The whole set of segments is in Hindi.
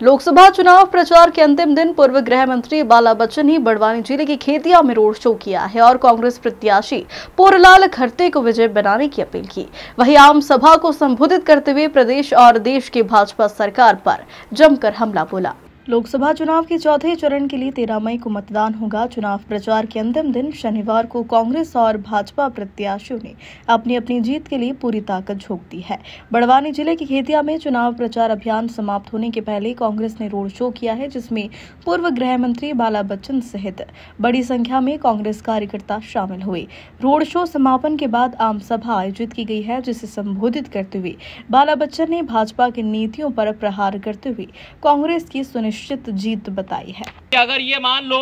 लोकसभा चुनाव प्रचार के अंतिम दिन पूर्व गृह मंत्री बाला बच्चन ने बड़वानी ज़िले की खेतिया में रोड शो किया है और कांग्रेस प्रत्याशी पोरलाल खरते को विजय बनाने की अपील की। वहीं आम सभा को संबोधित करते हुए प्रदेश और देश की भाजपा सरकार पर जमकर हमला बोला। लोकसभा चुनाव के चौथे चरण के लिए तेरह मई को मतदान होगा। चुनाव प्रचार के अंतिम दिन शनिवार को कांग्रेस और भाजपा प्रत्याशियों ने अपनी अपनी जीत के लिए पूरी ताकत झोंक दी है। बड़वानी ज़िले की खेतिया में चुनाव प्रचार अभियान समाप्त होने के पहले कांग्रेस ने रोड शो किया है, जिसमें पूर्व गृह मंत्री बाला बच्चन सहित बड़ी संख्या में कांग्रेस कार्यकर्ता शामिल हुए। रोड शो समापन के बाद आम सभा आयोजित की गई है, जिसे संबोधित करते हुए बाला बच्चन ने भाजपा की नीतियों पर प्रहार करते हुए कांग्रेस की सुनिश्चित निश्चित जीत बताई है। अगर ये मान लो,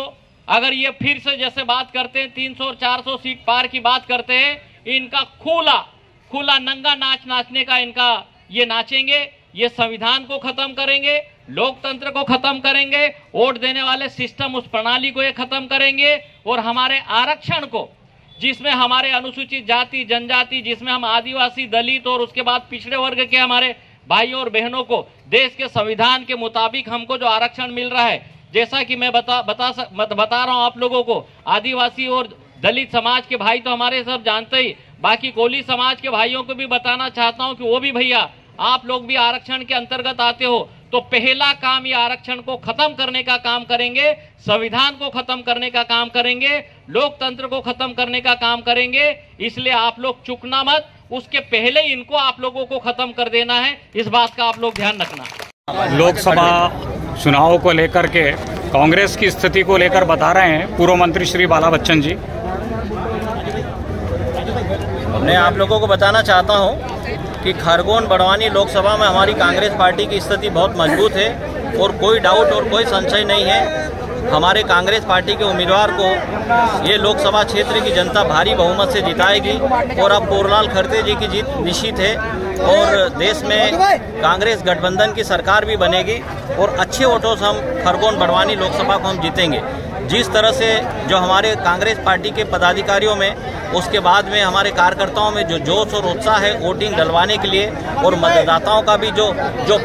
अगर ये फिर से जैसे बात करते हैं 300 और 400 सीट पार की बात करते हैं, इनका खुला खुला नंगा नाच नाचने का इनका ये नाचेंगे, ये संविधान को खत्म करेंगे, लोकतंत्र को खत्म करेंगे, वोट देने वाले सिस्टम उस प्रणाली को ये खत्म करेंगे, और हमारे आरक्षण को, जिसमें हमारे अनुसूचित जाति, जनजाति, जिसमें हम आदिवासी, दलित और उसके बाद पिछड़े वर्ग के हमारे भाइयों और बहनों को, देश के संविधान के मुताबिक हमको जो आरक्षण मिल रहा है, जैसा कि मैं बता बता बता रहा हूँ आप लोगों को, आदिवासी और दलित समाज के भाई तो हमारे सब जानते ही, बाकी कोली समाज के भाइयों को भी बताना चाहता हूँ कि वो भी भैया, आप लोग भी आरक्षण के अंतर्गत आते हो तो पहला काम ये आरक्षण को खत्म करने का काम करेंगे, संविधान को खत्म करने का काम करेंगे, लोकतंत्र को खत्म करने का काम करेंगे, इसलिए आप लोग चुकना मत उसके पहले इनको आप लोगों को खत्म कर देना है। इस बात का आप लोग ध्यान रखना। लोकसभा चुनाव को लेकर के कांग्रेस की स्थिति को लेकर बता रहे हैं पूर्व मंत्री श्री बाला बच्चन जी। मैं आप लोगों को बताना चाहता हूँ कि खरगोन बड़वानी लोकसभा में हमारी कांग्रेस पार्टी की स्थिति बहुत मज़बूत है और कोई डाउट और कोई संशय नहीं है। हमारे कांग्रेस पार्टी के उम्मीदवार को ये लोकसभा क्षेत्र की जनता भारी बहुमत से जिताएगी और अब पोरलाल खरते जी की जीत निश्चित है और देश में कांग्रेस गठबंधन की सरकार भी बनेगी और अच्छे वोटों से हम खरगोन बड़वानी लोकसभा को हम जीतेंगे। जिस तरह से जो हमारे कांग्रेस पार्टी के पदाधिकारियों में, उसके बाद में हमारे कार्यकर्ताओं में जो जोश और उत्साह है वोटिंग डलवाने के लिए और मतदाताओं का भी जो जो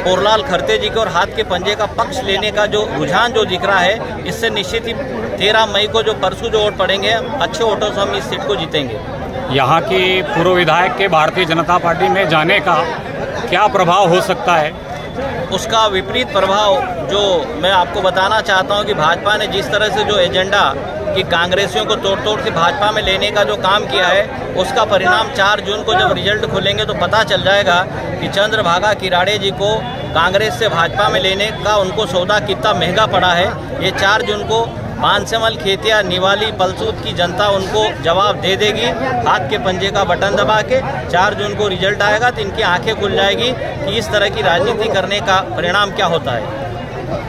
पोरलाल खरते जी के और हाथ के पंजे का पक्ष लेने का जो रुझान जो दिख रहा है इससे निश्चित ही तेरह मई को जो परसों जो वोट पड़ेंगे अच्छे वोटों से हम इस सीट को जीतेंगे। यहाँ की पूर्व विधायक के भारतीय जनता पार्टी में जाने का क्या प्रभाव हो सकता है? उसका विपरीत प्रभाव जो मैं आपको बताना चाहता हूँ कि भाजपा ने जिस तरह से जो एजेंडा कि कांग्रेसियों को तोड़ तोड़ के भाजपा में लेने का जो काम किया है, उसका परिणाम चार जून को जब रिज़ल्ट खुलेंगे तो पता चल जाएगा कि चंद्रभागा किराड़े जी को कांग्रेस से भाजपा में लेने का उनको सौदा कितना महँगा पड़ा है। ये चार जून को मानसमल खेतिया निवाली पलसूद की जनता उनको जवाब दे देगी, हाथ के पंजे का बटन दबा के। चार जून को रिज़ल्ट आएगा तो इनकी आँखें खुल जाएगी कि इस तरह की राजनीति करने का परिणाम क्या होता है।